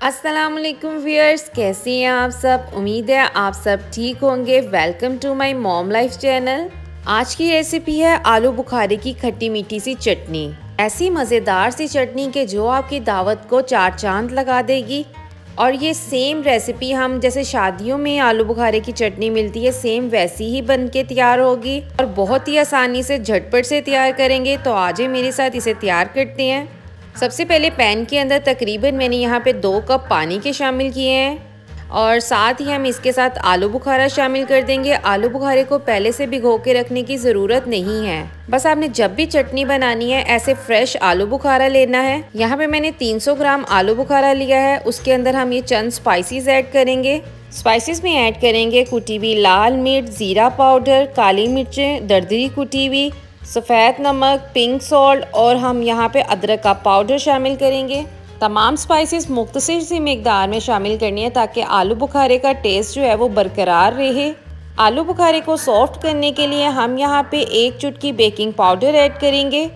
वालेकुम व्यूअर्स, कैसे हैं आप सब? उम्मीद है आप सब ठीक होंगे। Welcome to my mom life channel. आज की रेसिपी है आलू बुखारे की खट्टी मीठी सी चटनी। ऐसी मज़ेदार सी चटनी के जो आपकी दावत को चार चाँद लगा देगी। और ये सेम रेसिपी हम जैसे शादियों में आलू बुखारे की चटनी मिलती है सेम वैसी ही बन के तैयार होगी। और बहुत ही आसानी से झटपट से तैयार करेंगे तो आज ही मेरे साथ इसे तैयार करते हैं। सबसे पहले पैन के अंदर तकरीबन मैंने यहाँ पे दो कप पानी के शामिल किए हैं और साथ ही हम इसके साथ आलू बुखारा शामिल कर देंगे। आलू बुखारे को पहले से भिगो के रखने की ज़रूरत नहीं है। बस आपने जब भी चटनी बनानी है, ऐसे फ्रेश आलू बुखारा लेना है। यहाँ पे मैंने 300 ग्राम आलू बुखारा लिया है। उसके अंदर हम ये चंद स्पाइसेस ऐड करेंगे। स्पाइसेस में ऐड करेंगे कुटी हुई लाल मिर्च, ज़ीरा पाउडर, काली मिर्चें, दरदरी कुटी हुई सफ़ेद नमक पिंक सॉल्ट और हम यहाँ पे अदरक का पाउडर शामिल करेंगे। तमाम स्पाइसेस मुख्तर सी मकदार में शामिल करनी है ताकि आलू बुखारे का टेस्ट जो है वो बरकरार रहे। आलू बुखारे को सॉफ्ट करने के लिए हम यहाँ पे एक चुटकी बेकिंग पाउडर ऐड करेंगे।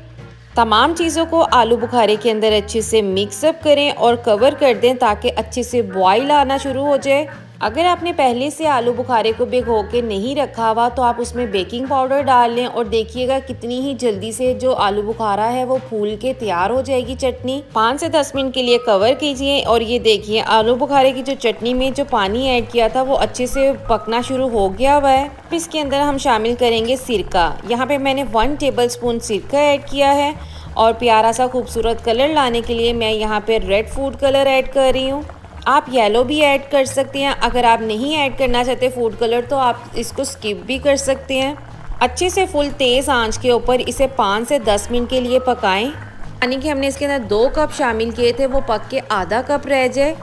तमाम चीज़ों को आलू बुखारे के अंदर अच्छे से मिक्सअप करें और कवर कर दें ताकि अच्छे से बॉयल आना शुरू हो जाए। अगर आपने पहले से आलू बुखारे को भिगो के नहीं रखा हुआ तो आप उसमें बेकिंग पाउडर डाल लें और देखिएगा कितनी ही जल्दी से जो आलू बुखारा है, वो फूल के तैयार हो जाएगी चटनी। पाँच से दस मिनट के लिए कवर कीजिए और ये देखिए, आलू बुखारे की जो चटनी में जो पानी ऐड किया था, वो अच्छे से पकना शुरू हो गया हुआ है। इसके अंदर हम शामिल करेंगे सिरका। यहाँ पे मैंने वन टेबल स्पून सिरका ऐड किया है और प्यारा सा खूबसूरत कलर लाने के लिए मैं यहाँ पे रेड फ़ूड कलर ऐड कर रही हूँ। आप येलो भी ऐड कर सकते हैं। अगर आप नहीं ऐड करना चाहते फ़ूड कलर तो आप इसको स्किप भी कर सकते हैं। अच्छे से फुल तेज़ आँच के ऊपर इसे पाँच से दस मिनट के लिए पकाएँ। यानी कि हमने इसके अंदर दो कप शामिल किए थे, वो पक के आधा कप रह जाए।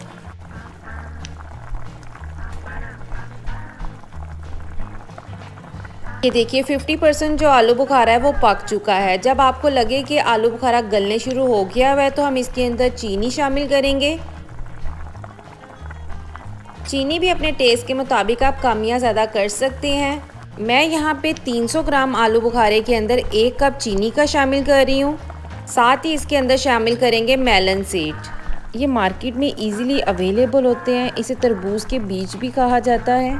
ये देखिए 50 परसेंट जो आलू बुखारा है, वो पक चुका है। जब आपको लगे कि आलू बुखारा गलने शुरू हो गया है तो हम इसके अंदर चीनी शामिल करेंगे। चीनी भी अपने टेस्ट के मुताबिक आप कम या ज़्यादा कर सकते हैं। मैं यहाँ पे 300 ग्राम आलू बुखारे के अंदर एक कप चीनी का शामिल कर रही हूँ। साथ ही इसके अंदर शामिल करेंगे मेलन सीड ये मार्केट में इजीली अवेलेबल होते हैं। इसे तरबूज के बीज भी कहा जाता है।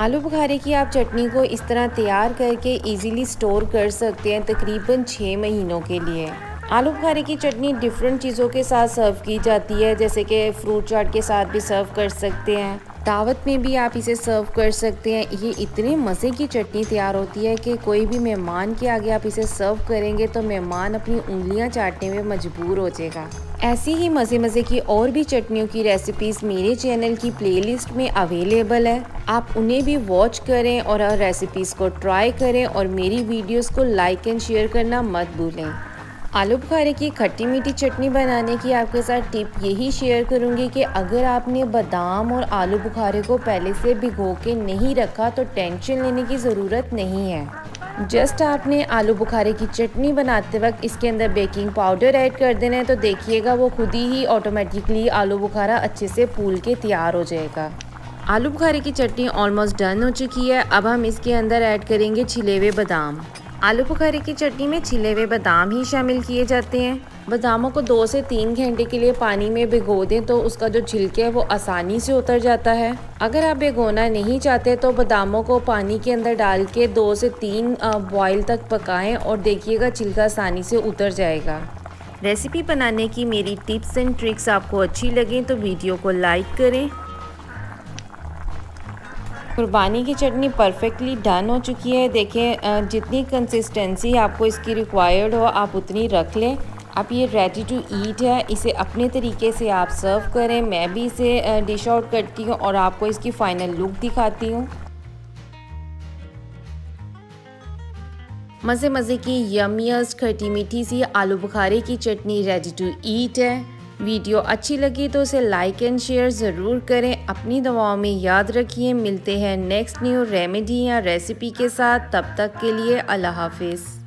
आलू बुखारे की आप चटनी को इस तरह तैयार करके इजीली स्टोर कर सकते हैं तकरीबन छः महीनों के लिए। आलू बुखारे की चटनी डिफरेंट चीज़ों के साथ सर्व की जाती है, जैसे कि फ्रूट चाट के साथ भी सर्व कर सकते हैं। दावत में भी आप इसे सर्व कर सकते हैं। ये इतने मज़े की चटनी तैयार होती है कि कोई भी मेहमान के आगे आप इसे सर्व करेंगे तो मेहमान अपनी उंगलियाँ चाटने में मजबूर हो जाएगा। ऐसी ही मज़े मज़े की और भी चटनियों की रेसिपीज़ मेरे चैनल की प्लेलिस्ट में अवेलेबल है। आप उन्हें भी वॉच करें और रेसिपीज़ को ट्राई करें और मेरी वीडियोस को लाइक एंड शेयर करना मत भूलें। आलू बुखारे की खट्टी मीठी चटनी बनाने की आपके साथ टिप यही शेयर करूँगी कि अगर आपने बादाम और आलू बुखारे को पहले से भिगो के नहीं रखा तो टेंशन लेने की ज़रूरत नहीं है। जस्ट आपने आलू बुखारे की चटनी बनाते वक्त इसके अंदर बेकिंग पाउडर ऐड कर देना है तो देखिएगा वो खुद ही ऑटोमेटिकली आलू बुखारा अच्छे से फूल के तैयार हो जाएगा। आलू बुखारे की चटनी ऑलमोस्ट डन हो चुकी है, अब हम इसके अंदर ऐड करेंगे छिले हुए बादाम। आलू बुखारे की चटनी में छिले हुए बादाम ही शामिल किए जाते हैं। बादामों को दो से तीन घंटे के लिए पानी में भिगो दें तो उसका जो छिलके है वो आसानी से उतर जाता है। अगर आप भिगोना नहीं चाहते तो बादामों को पानी के अंदर डाल के दो से तीन बॉयल तक पकाएँ और देखिएगा छिलका आसानी से उतर जाएगा। रेसिपी बनाने की मेरी टिप्स एंड ट्रिक्स आपको अच्छी लगें तो वीडियो को लाइक करें। कुर्बानी की चटनी परफेक्टली डन हो चुकी है। देखें जितनी कंसिस्टेंसी आपको इसकी रिक्वायर्ड हो, आप उतनी रख लें। अब ये रेडी टू ईट है, इसे अपने तरीके से आप सर्व करें। मैं भी इसे डिश आउट करती हूँ और आपको इसकी फ़ाइनल लुक दिखाती हूँ। मज़े मज़े की यमियस खटी मीठी सी आलू बुखारे की चटनी रेडी टू ईट है। वीडियो अच्छी लगी तो उसे लाइक एंड शेयर ज़रूर करें। अपनी दवाओं में याद रखिए। मिलते हैं नेक्स्ट न्यू रेमेडी या रेसिपी के साथ। तब तक के लिए अल्लाह हाफिज़।